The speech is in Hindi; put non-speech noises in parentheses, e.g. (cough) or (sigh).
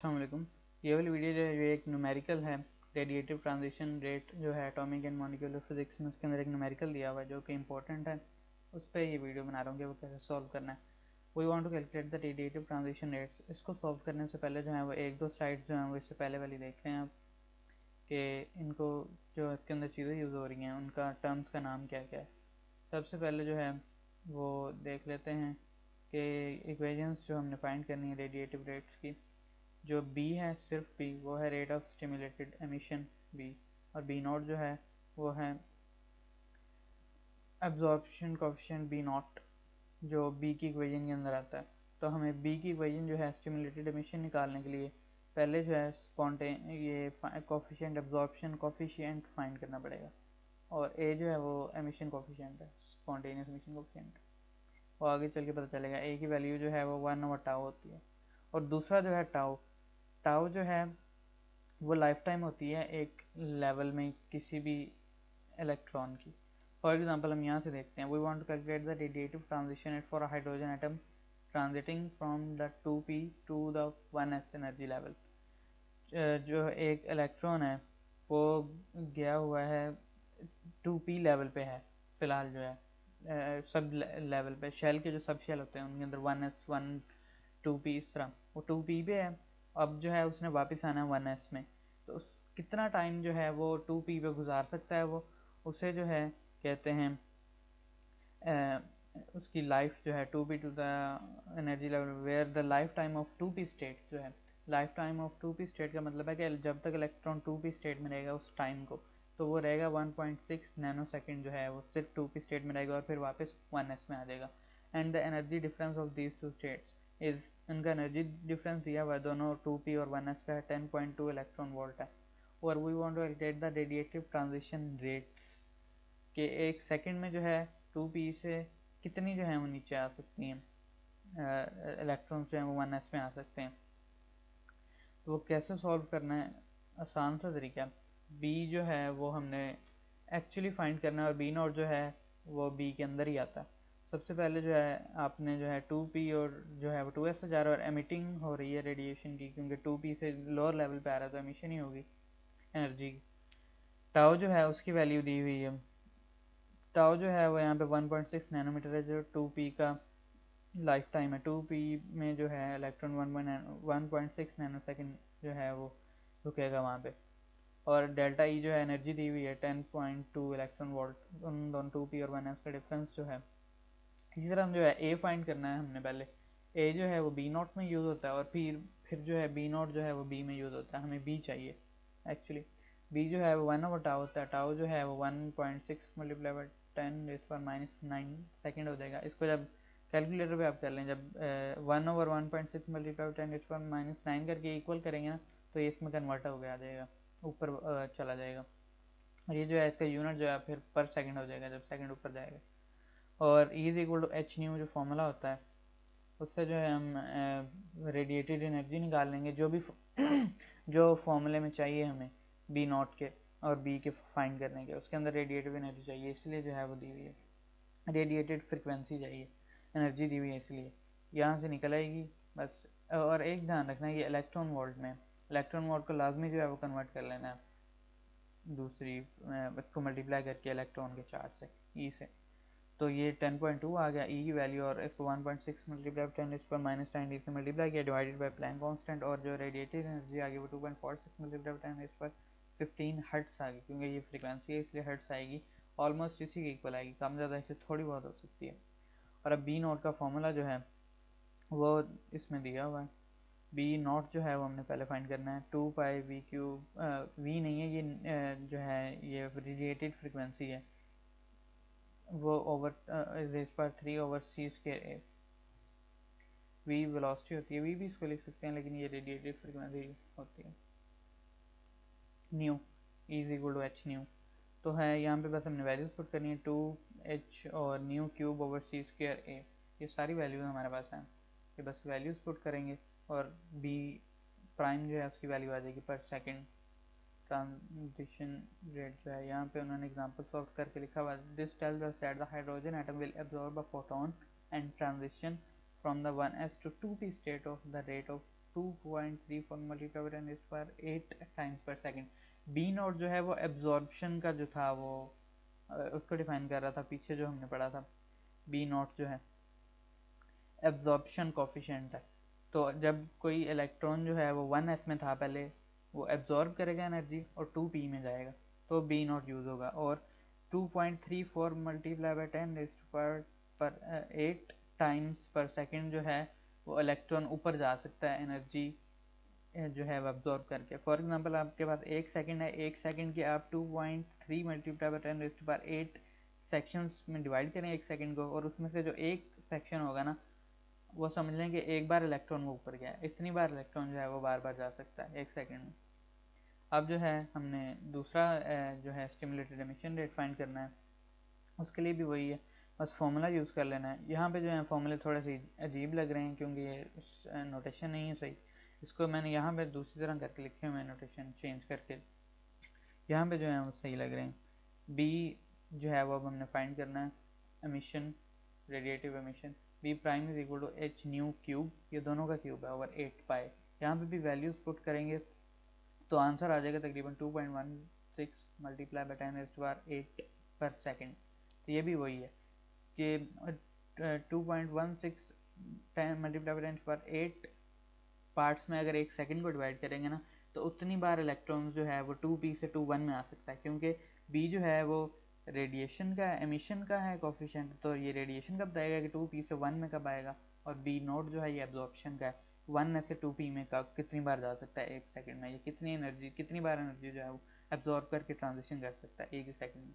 अल्लाम ये वाली वीडियो जो है, ये एक न्यूमेरिकल है। रेडिएटिव ट्रांजिशन रेट जो है एटॉमिक एंड मॉलिक्यूलर फिजिक्स में उसके अंदर एक न्यूमेरिकल दिया हुआ है, जो कि इंपॉर्टेंट है। उस पर ये वीडियो बना रहा हूँ कि वो कैसे सॉल्व करना है। We want to calculate the radiative transition rates इसको सॉल्व करने से पहले जो है, वो एक दो स्लाइड्स जो हैं, वो इससे पहले वाली देख रहे हैं आप, कि इनको जो इसके अंदर चीज़ें यूज़ हो रही हैं, उनका टर्म्स का नाम क्या क्या है। सबसे पहले जो है, वो देख लेते हैं कि इक्वेशंस जो हमने फाइंड करनी है रेडिएटिव रेट्स की। जो बी है, सिर्फ़ बी वो है rate of stimulated emission B और बी नॉट जो है, वो है एब्जॉर्प्शन कोफिशिएंट बी नॉट जो बी की इक्वेशन के अंदर आता है। तो हमें बी की इक्वेशन जो है स्टिमुलेटेड एमिशन निकालने के लिए पहले जो है स्पॉन्टे ये कोफिशिएंट एब्जॉर्प्शन कोफिशिएंट फाइंड करना पड़ेगा। और ए जो है, वो एमिशन कोफिशिएंट है स्पॉन्टेनियस एमिशन कोफिशिएंट वो आगे चल के पता चलेगा ए की वैल्यू जो है, वो वन ओवर टाउ होती है। और दूसरा जो है टाउ टाउ जो है, वो लाइफ टाइम होती है एक लेवल में किसी भी इलेक्ट्रॉन की। फॉर एग्ज़ाम्पल हम यहाँ से देखते हैं we want to calculate the radiative transition at for hydrogen atom transiting from the 2p to the one S energy level जो एक इलेक्ट्रॉन है, वो गया हुआ है टू पी लेवल पे है, फ़िलहाल जो है। सब लेवल पे शेल के जो सब शेल होते हैं, उनके अंदर 1s 1 2p इस तरह। वो टू पी पे है अब जो है उसने वापस आना है वन एस में। तो कितना टाइम जो है वो टू पी पे गुजार सकता है वो? उसे जो है, कहते हैं उसकी लाइफ जो है two P to the energy level where the life time of two P state जो है। Life time of two P state का मतलब है कि जब तक इलेक्ट्रॉन टू पी स्टेट में रहेगा उस टाइम को तो वो रहेगा 1.6 नैनो सेकेंड जो है, वो सिर्फ़ टू पी स्टेट में रहेगा और फिर वापस वन एस में आ जाएगा। And the energy difference of these two states is इनका एनर्जी डिफरेंस दिया हुआ है दोनों टू पी और वन एस का ten point two electron volt है। और we want to calculate the radiative transition rates के एक सेकेंड में जो है टू पी से कितनी जो है वो नीचे आ सकती हैं इलेक्ट्रॉन जो हैं वो वन एस में आ सकते हैं। तो वो कैसे सॉल्व करना है? आसान सा तरीका। बी जो है वो हमने एक्चुअली फाइंड करना है और बी नॉट जो है वो बी के अंदर ही आता है। सबसे पहले जो है, आपने जो है टू पी और जो है वो टू एस से जा रहा है और एमिटिंग हो रही है रेडिएशन की, क्योंकि टू पी से लोअर लेवल पे आ रहा है तो एमिशन ही होगी एनर्जी की। टाओ जो है, उसकी वैल्यू दी हुई है। टाओ जो है, वो यहाँ पे 1.6 नैनोमीटर है, जो टू पी का लाइफ टाइम है। टू पी में जो है electron one point six nano second जो है, वो रुकेगा वहाँ पे। और डेल्टा ई e जो है एनर्जी दी हुई है ten point two electron volt उन दोनों टू पी और वन एस का डिफरेंस जो है इसी तरह जो है ए फाइंड करना है हमने पहले। ए जो है वो बी नॉट में यूज़ होता है और फिर फिर जो है बी नॉट जो है वो बी में यूज़ होता है। हमें बी चाहिए एक्चुअली बी जो है वो वन ओवर टाउ होता है। टाउ जो है वो one point six multiply by ten इस पर माइनस नाइन सेकेंड हो जाएगा। इसको जब कैलकुलेटर पे आप कर लें, जब one over one point six multiply ten इस पर माइनस नाइन करके इक्वल करेंगे ना तो ये इसमें कन्वर्ट हो गया आ जाएगा। ऊपर चला जाएगा। और ये जो है इसका यूनिट जो है फिर पर सेकेंड हो जाएगा, जब सेकेंड ऊपर जाएगा। और E is equal to H nu जो फॉर्मूला होता है, उससे जो है हम रेडिएटेड एनर्जी निकाल लेंगे, जो भी (clears throat) जो फॉर्मूले में चाहिए हमें बी नॉट के और बी के फाइंड करने के, उसके अंदर रेडिएटिव एनर्जी चाहिए, इसलिए जो है वो दी हुई है। रेडिएटेड फ्रिक्वेंसी चाहिए एनर्जी दी हुई है इसलिए। यहाँ से निकल आएगी, बस। और एक ध्यान रखना है, ये इलेक्ट्रॉन वोल्ट में इलेक्ट्रॉन वोल्ट को लाजमी जो है वो कन्वर्ट कर लेना है। दूसरी इसको मल्टीप्लाई करके इलेक्ट्रॉन के चार्ज से ई e से। तो ये 10.2 आ गया ई e वैल्यू और इसको 1.6 मल्टीप्लाई टेन इस पर माइनस नाइन से मल्टीप्लाई किया डिवाइडेड बाई प्लैंक कांस्टेंट और जो रेडिएटेड एनर्जी आ गई वो 2.46 मल्टीप्लाई टेन इस पर 15 हर्ट्स आ गई, क्योंकि ये फ्रिक्वेंसी है, इसलिए हर्ट्स आएगी। ऑलमोस्ट इसी के इक्वल आएगी, कम ज़्यादा इससे थोड़ी बहुत हो सकती है। और अब बी नोट का फॉर्मूला जो है, वो इसमें दिया हुआ है। बी नॉट जो है, वो हमने पहले फाइंड करना है। Two pi V Q V नहीं है, ये जो है, ये रेडिएटेड फ्रिक्वेंसी है। वो ओवर रेस पर three over C square A V velocity होती है। वी भी इसको लिख सकते हैं, लेकिन ये रेडिएटेड फ्रिक्वेंसी होती है। Nu is equal to H nu तो है, यहाँ पे बस हमने वैल्यूज़ पुट करनी है। टू एच और nu cube over C square A ये सारी वैल्यूज़ हमारे पास हैं। ये बस वैल्यूज़ पुट करेंगे और बी प्राइम जो है, उसकी वैल्यू आ जाएगी पर सेकेंड ट्रांजिशन रेट जो है, यहाँ पे उन्होंने एग्जांपल सॉल्व करके लिखा हुआ this tells us that the hydrogen atom will absorb a photon and transition from the 1s to 2p state of the rate of 2.34 multiply by 10 पर 8 टाइम्स पर सेकंड बी नॉट जो है वो एब्जॉर्बशन का जो था वो उसको डिफाइन कर रहा था, पीछे जो हमने पढ़ा था। बी नॉट जो है एब्जॉर्बशन कोफिशेंट है। तो जब कोई इलेक्ट्रॉन जो है वो वन एस में था पहले वो एब्जॉर्ब करेगा एनर्जी और टू पी में जाएगा तो बी नॉट यूज़ होगा और 2.34 मल्टीप्लाई बाय टेन पर पर एट टाइम्स पर सेकेंड जो है, वो इलेक्ट्रॉन ऊपर जा सकता है एनर्जी जो है वो अब्जॉर्ब करके। फॉर एग्जांपल आपके पास एक सेकंड है, एक सेकंड की आप 2.3 मल्टीप्लाई बाय टेन पर एट सेक्शंस में डिवाइड करें एक सेकंड को और उसमें से जो एक सेक्शन होगा ना वो समझ लें कि एक बार इलेक्ट्रॉन वो ऊपर गया, इतनी बार इलेक्ट्रॉन जो है वो बार बार जा सकता है, एक सेकेंड में। अब जो है, हमने दूसरा जो है स्टिमुलेटेड एमिशन रेट फाइंड करना है, उसके लिए भी वही है, बस फॉर्मूला यूज़ कर लेना है। यहाँ पे जो है फॉर्मूले थोड़े से अजीब लग रहे हैं, क्योंकि ये नोटेशन नहीं है सही। इसको मैंने यहाँ पे दूसरी तरह करके लिखे हुए हैं नोटेशन चेंज करके। यहाँ पे जो है, वो सही लग रहे हैं। बी जो है, वो अब हमने फाइंड करना है emission radiative emission B prime is equal to H nu cube ये दोनों का क्यूब है ओवर एट पाए यहाँ पे भी वैल्यूज़ पुट करेंगे तो आंसर आ जाएगा तकरीबन 2.16 मल्टीप्लाई बाई टेन एस बार एट पर सेकेंड तो ये भी वही है कि two point one six ten multiply by ten पर एट पार्ट्स में अगर एक सेकेंड को डिवाइड करेंगे ना तो उतनी बार इलेक्ट्रॉन्स जो है वो टू पी से टू वन में आ सकता है, क्योंकि बी जो है वो रेडिएशन का है एमिशन का है कॉफिशेंट तो ये रेडिएशन कब आएगा कि टू पी से वन में कब आएगा? और बी नोट जो है ये एब्जॉर्प्शन का है। वन में से टू पी में कब, कितनी बार जा सकता है? एक सेकंड में, ये कितनी एनर्जी कितनी बार एनर्जी जो है वो एब्जॉर्ब करके ट्रांजिशन कर सकता है? एक ही सेकंड में।